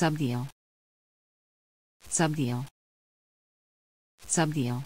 Subdeal. Subdeal. Subdeal.